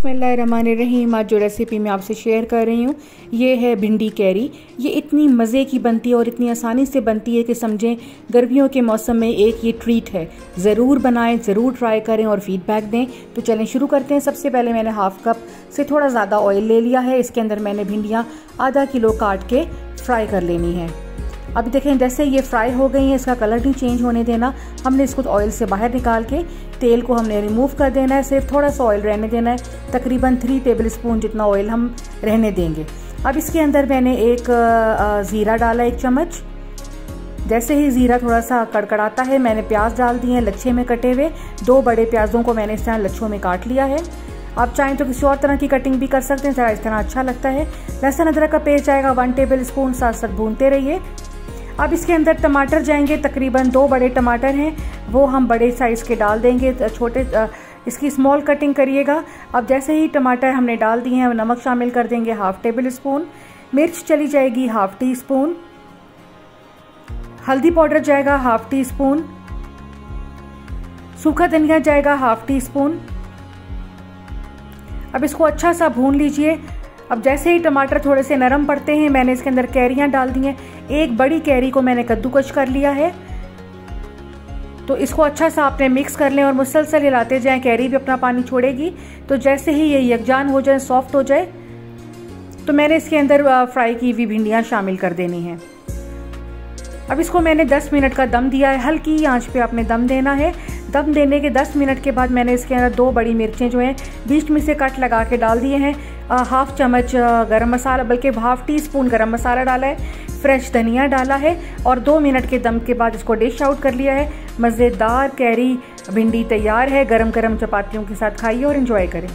बसमीम आज जो रेसिपी मैं आपसे शेयर कर रही हूँ, ये है भिंडी कैरी। ये इतनी मज़े की बनती है और इतनी आसानी से बनती है कि समझें, गर्मियों के मौसम में एक ये ट्रीट है। ज़रूर बनाएँ, ज़रूर ट्राई करें और फीडबैक दें। तो चलें शुरू करते हैं। सबसे पहले मैंने हाफ़ कप से थोड़ा ज़्यादा ऑयल ले लिया है। इसके अंदर मैंने भिंडियाँ आधा किलो काट के फ्राई कर लेनी है। अभी देखें, जैसे ये फ्राई हो गई है, इसका कलर नहीं चेंज होने देना। हमने इसको ऑयल से बाहर निकाल के तेल को हमने रिमूव कर देना है। सिर्फ़ थोड़ा सा ऑयल रहने देना है। तकरीबन थ्री टेबल स्पून जितना ऑयल हम रहने देंगे। अब इसके अंदर मैंने एक ज़ीरा डाला एक चम्मच। जैसे ही ज़ीरा थोड़ा सा कड़कड़ाता है, मैंने प्याज डाल दिए हैं लच्छे में कटे हुए। दो बड़े प्याज़ों को मैंने इस तरह लच्छों में काट लिया है। आप चाहें तो किसी और तरह की कटिंग भी कर सकते हैं, ज़रा इस तरह अच्छा लगता है। लहसुन अदरक का पेस्ट जाएगा वन टेबल स्पून साथ साथ भूनते रहिए। अब इसके अंदर टमाटर जाएँगे, तकरीबन दो बड़े टमाटर हैं, वो हम बड़े साइज़ के डाल देंगे छोटे इसकी स्मॉल कटिंग करिएगा। अब जैसे ही टमाटर हमने डाल दिए हैं नमक शामिल कर देंगे हाफ़ टेबल स्पून मिर्च चली जाएगी हाफ़ टी स्पून हल्दी पाउडर जाएगा हाफ़ टी स्पून सूखा धनिया जाएगा हाफ़ टी स्पून अब इसको अच्छा सा भून लीजिए अब जैसे ही टमाटर थोड़े से नरम पड़ते हैं, मैंने इसके अंदर कैरियाँ डाल दी हैं। एक बड़ी कैरी को मैंने कद्दूकश कर लिया है। तो इसको अच्छा सा आपने मिक्स कर लें और मुसलसल हिलाते जाएँ। कैरी भी अपना पानी छोड़ेगी। तो जैसे ही ये यकजान हो जाए, सॉफ्ट हो जाए तो मैंने इसके अंदर फ्राई की हुई भिंडियाँ शामिल कर देनी हैं। अब इसको मैंने 10 मिनट का दम दिया है। हल्की आँच पे आपने दम देना है। दम देने के 10 मिनट के बाद मैंने इसके अंदर दो बड़ी मिर्चें जो हैं, बीच में से कट लगा के डाल दिए हैं। हाफ़ चम्मच गरम मसाला, बल्कि हाफ़ टी स्पून गर्म मसाला डाला है फ्रेश धनिया डाला है और दो मिनट के दम के बाद इसको डिश आउट कर लिया है। मज़ेदार कैरी भिंडी तैयार है गरम गरम चपातियों के साथ खाइए और इन्जॉय करें।